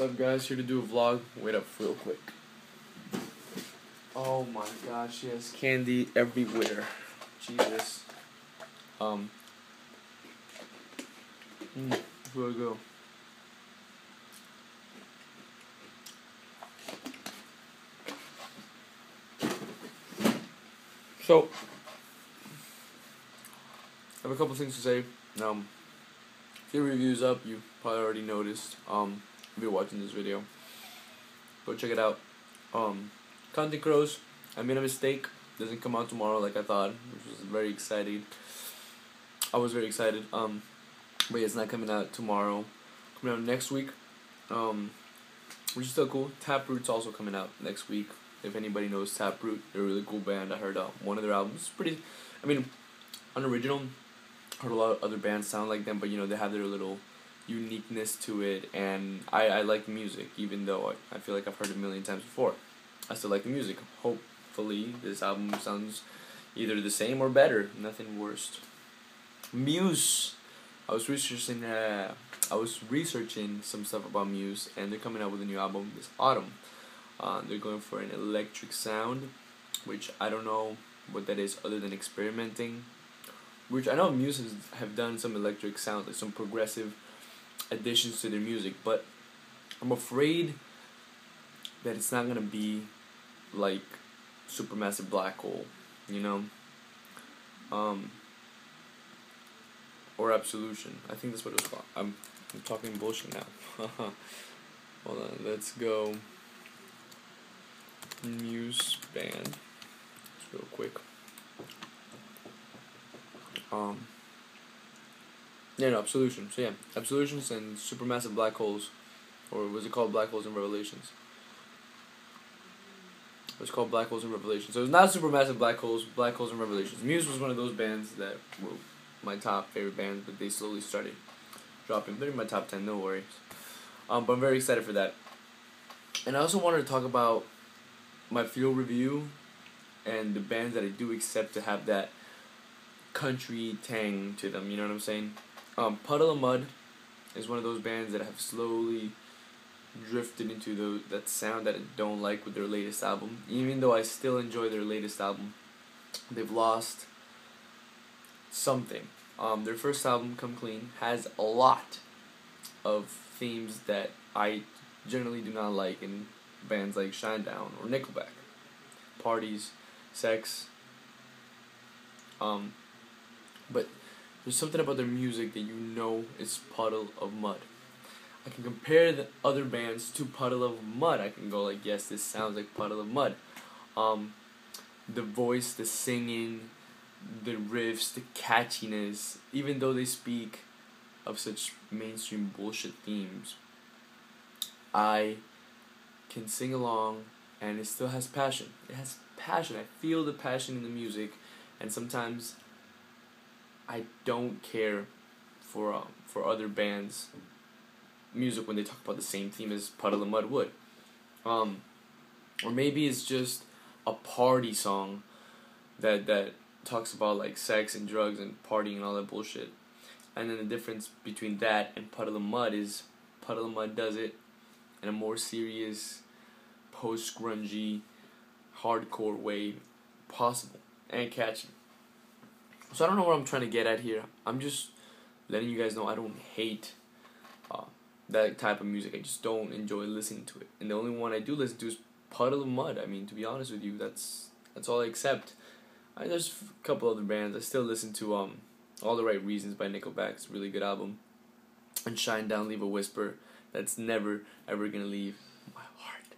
What's up, guys? Here to do a vlog. Wait up, real quick. Oh my gosh, yes, candy everywhere. Jesus. Um. Mm, where do I go? So, I have a couple things to say. Um, if your review's up, you probably already noticed. Um, if you're watching this video, go check it out. Um, Crows. I made a mistake. Doesn't come out tomorrow like I thought, which was very exciting. I was very excited. Um, but yeah, it's not coming out tomorrow. Coming out next week. Um, which is still cool. Taproot's also coming out next week. If anybody knows Taproot, they're a really cool band. I heard uh, one of their albums. Pretty. I mean, unoriginal. Heard a lot of other bands sound like them, but you know they have their little uniqueness to it, and I I like music, even though I, I feel like I've heard it a million times before. I still like the music. Hopefully, this album sounds either the same or better. Nothing worse. Muse. I was researching. Uh, I was researching some stuff about Muse, and they're coming out with a new album this autumn. Uh, they're going for an electric sound, which I don't know what that is other than experimenting. Which I know Muse has, have done some electric sounds, like some progressive additions to their music, but I'm afraid that it's not gonna be like Supermassive Black Hole, you know, um, or Absolution. I think that's what it was called. I'm I'm talking bullshit now. Hold on, let's go. Muse band. Just real quick. Um. Yeah, no, Absolution. So yeah, Absolutions and Supermassive Black Holes, or was it called Black Holes and Revelations? It was called Black Holes and Revelations. So it's not Supermassive Black Holes, Black Holes and Revelations. Muse was one of those bands that were my top favorite bands, but they slowly started dropping. They're in my top ten, no worries. Um, but I'm very excited for that. And I also wanted to talk about my Fuel review and the bands that I do accept to have that country tang to them. You know what I'm saying? Um, Puddle of Mudd is one of those bands that have slowly drifted into the that sound that I don't like with their latest album. Even though I still enjoy their latest album, they've lost something. Um, their first album, Come Clean, has a lot of themes that I generally do not like in bands like Shinedown or Nickelback. Parties, sex. Um, but there's something about their music that you know is Puddle of Mudd. I can compare the other bands to Puddle of Mudd. I can go like, yes, this sounds like Puddle of Mudd. Um, the voice, the singing, the riffs, the catchiness, even though they speak of such mainstream bullshit themes, I can sing along and it still has passion. It has passion. I feel the passion in the music, and sometimes I don't care for um, for other bands' music when they talk about the same theme as Puddle of Mudd would. Um, or maybe it's just a party song that that talks about like sex and drugs and partying and all that bullshit. And then the difference between that and Puddle of Mudd is Puddle of Mudd does it in a more serious, post grungy, hardcore way possible and catchy. So I don't know what I'm trying to get at here. I'm just letting you guys know I don't hate uh, that type of music. I just don't enjoy listening to it. And the only one I do listen to is Puddle of Mudd. I mean, to be honest with you, that's that's all I accept. I, there's a couple other bands I still listen to. Um, All the Right Reasons by Nickelback. It's a really good album. And Shinedown, Leave a Whisper. That's never ever gonna leave my heart.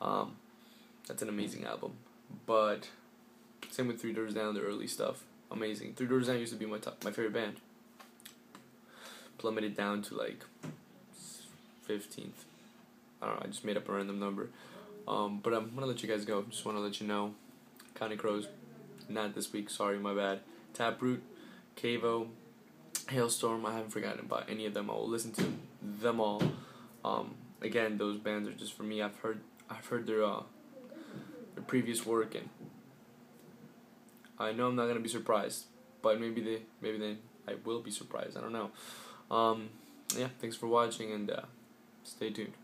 Um, that's an amazing album. But same with Three Doors Down, the early stuff. Amazing. Three Doors Down used to be my top, my favorite band. Plummeted down to like fifteenth. I don't know. I just made up a random number. Um, but I'm gonna let you guys go. Just want to let you know, Counting Crows, not this week. Sorry, my bad. Taproot, Cavo, Halestorm. I haven't forgotten about any of them. I will listen to them all. Um, again, those bands are just for me. I've heard I've heard their uh, their previous work and I know I'm not gonna be surprised, but maybe they maybe they I will be surprised. I don't know. Um, yeah, thanks for watching and uh, stay tuned.